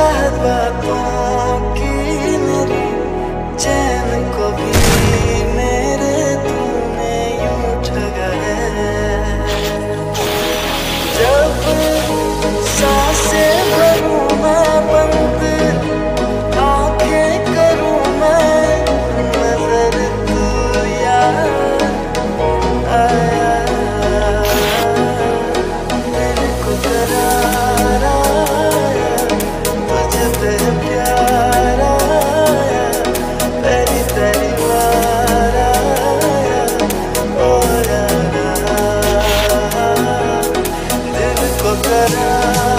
चाह बातों की मेरी चैन को भी मेरे तूने यूँ ठगा है। जब साँसें love.